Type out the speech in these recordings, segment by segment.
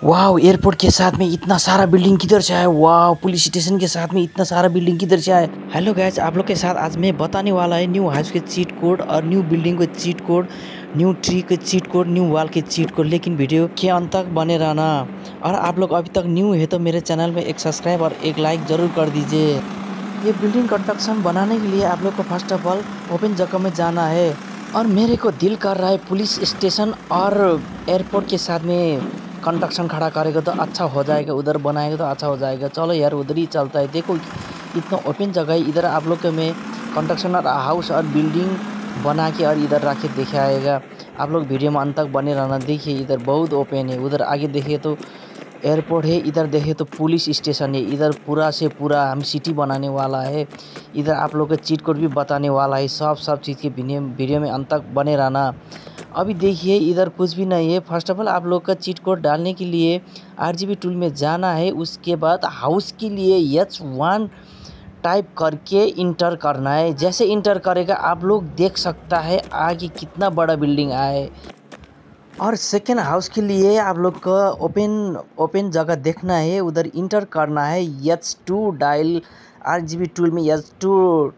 वाह एयरपोर्ट के साथ में इतना सारा बिल्डिंग किधर से है वाह पुलिस स्टेशन के साथ में इतना सारा बिल्डिंग किधर से है हेलो गैस आप लोग के साथ आज मैं बताने वाला है न्यू हाउस के चीट कोड और न्यू बिल्डिंग के चीट कोड न्यू ट्री के चीट कोड न्यू वॉल के चीट कोड लेकिन वीडियो के अंत तक बने रहना। और आप लोग अभी तक न्यू है तो मेरे चैनल में एक सब्सक्राइब और एक लाइक ज़रूर कर दीजिए। ये बिल्डिंग कंस्ट्रक्शन बनाने के लिए आप लोग को फ़र्स्ट ऑफ़ ऑल ओपन जगह में जाना है। और मेरे को दिल कर रहा है पुलिस स्टेशन और एयरपोर्ट के साथ में। कंस्ट्रक्शन खड़ा करेगा तो अच्छा हो जाएगा, उधर बनाएगा तो अच्छा हो जाएगा। चलो यार, उधर ही चलता है। देखो, इतना ओपन जगह है। इधर आप लोग के में कंस्ट्रक्शन और हाउस और बिल्डिंग बना के और इधर रख के दिखाएगा आप लोग वीडियो में अंत तक बने रहना। देखिए, इधर बहुत ओपन है। उधर आगे देखिए तो एयरपोर्ट है, इधर देखे तो पुलिस स्टेशन है, इधर पूरा से पूरा हम सिटी बनाने वाला है, इधर आप लोग का चीट कोड भी बताने वाला है, सब सब चीज़ के वीडियो में अंत तक बने रहना। अभी देखिए, इधर कुछ भी नहीं है। फ़र्स्ट ऑफ़ ऑल आप लोग का चीट कोड डालने के लिए आर टूल में जाना है, उसके बाद हाउस के लिए एच वन टाइप करके इंटर करना है। जैसे इंटर करेगा, आप लोग देख सकता है आगे कितना बड़ा बिल्डिंग आए और सेकेंड हाउस के लिए आप लोग का ओपन ओपन जगह देखना है। उधर इंटर करना है। H two dial R G B tool में एच टू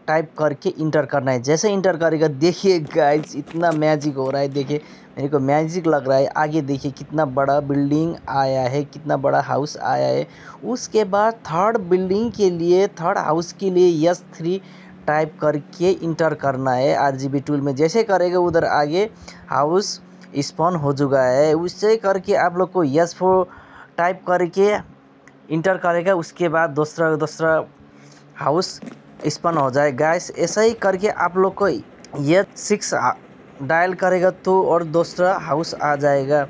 टाइप करके इंटर करना है। जैसे इंटर करेगा, देखिए गाइस इतना मैजिक हो रहा है। देखिए, मेरे को मैजिक लग रहा है। आगे देखिए, कितना बड़ा बिल्डिंग आया है, कितना बड़ा हाउस आया है। उसके बाद थर्ड बिल्डिंग के लिए थर्ड हाउस के लिए एस थ्री टाइप करके इंटर करना है आर जी बी टूल में। जैसे करेगा उधर आगे हाउस स्पॉन हो चुका है। उससे करके आप लोग को यस फोर टाइप करके इंटर करेगा। उसके बाद दूसरा दूसरा हाउस स्पन हो जाए। गैस ऐसा ही करके आप लोग को यस सिक्स डायल करेगा तो और दूसरा हाउस आ जाएगा।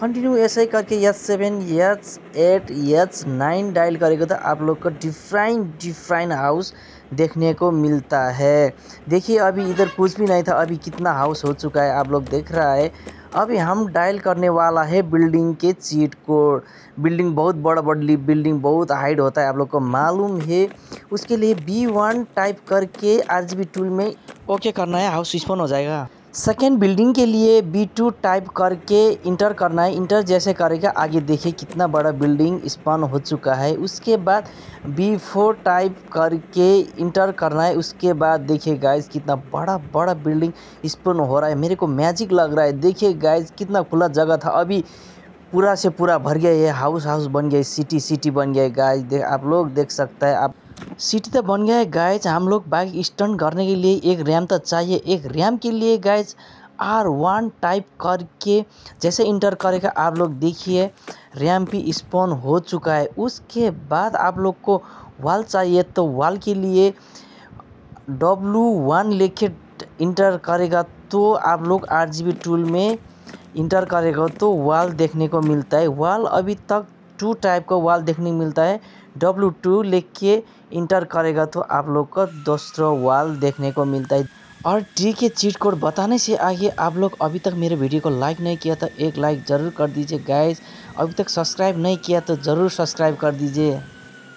कंटिन्यू ऐसे ही करके S seven S eight S nine dial करेगा तो आप लोग को डिफरेंट डिफरेंट हाउस देखने को मिलता है। देखिए, अभी इधर कुछ भी नहीं था। अभी कितना हाउस हो चुका है, आप लोग देख रहा है। अभी हम डायल करने वाला है बिल्डिंग के चीट कोड बिल्डिंग बहुत बड़ा बड़ी बिल्डिंग बहुत हाइट होता है, आप लोग को मालूम है। उसके लिए बी वन टाइप करके आर जी बी टूल में ओके करना है। हाउस स्पॉन हो जाएगा। सेकेंड बिल्डिंग के लिए बी टू टाइप करके इंटर करना है। इंटर जैसे करेगा, आगे देखिए कितना बड़ा बिल्डिंग स्पॉन हो चुका है। उसके बाद बी फोर टाइप करके इंटर करना है। उसके बाद देखिए गाइस कितना बड़ा बड़ा बिल्डिंग स्पॉन हो रहा है। मेरे को मैजिक लग रहा है। देखिए गाइस कितना खुला जगह था। अभी पूरा से पूरा भर गया, ये हाउस हाउस बन गया सिटी सिटी बन गया। गाइस आप लोग देख सकते हैं, आप सिटी तो बन गया है गाइज़ हम लोग बाइक स्टंट करने के लिए एक रैम तो चाहिए। एक रैम के लिए गाइज़ आर वन टाइप करके, जैसे इंटर करेगा, आप लोग देखिए रैम भी स्पॉन हो चुका है। उसके बाद आप लोग को वाल चाहिए तो वाल के लिए डब्लू वन लेके इंटर करेगा तो आप लोग आर टूल में इंटर करेगा तो वाल देखने को मिलता है। वाल अभी तक टू टाइप का वाल देखने को मिलता है। डब्लू टू लिख के इंटर करेगा तो आप लोग को दूसरा वॉल देखने को मिलता है। और ट्री के चीट कोड बताने से आगे आप लोग अभी तक मेरे वीडियो को लाइक नहीं किया तो एक लाइक ज़रूर कर दीजिए गाइस अभी तक सब्सक्राइब नहीं किया तो ज़रूर सब्सक्राइब कर दीजिए।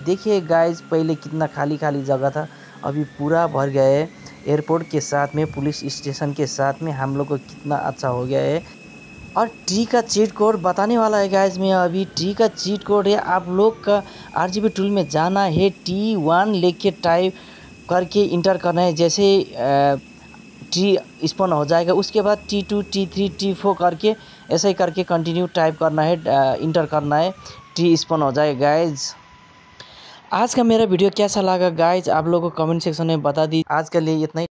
देखिए गाइस पहले कितना खाली खाली जगह था, अभी पूरा भर गया है। एयरपोर्ट के साथ में पुलिस स्टेशन के साथ में हम लोग को कितना अच्छा हो गया है। और टी का चीट कोड बताने वाला है गाइज़ में अभी टी का चीट कोड है, आप लोग का आरजीबी टूल में जाना है टी वन लेके टाइप करके इंटर करना है, जैसे टी स्पॉन हो जाएगा, उसके बाद T two T three T four करके, ऐसे ही करके कंटिन्यू टाइप करना है इंटर करना है टी स्पॉन हो जाएगा गाइज़ आज का मेरा वीडियो कैसा लगा गाइज़ आप लोगों को कमेंट सेक्शन में बता दी। आज के लिए इतना ही।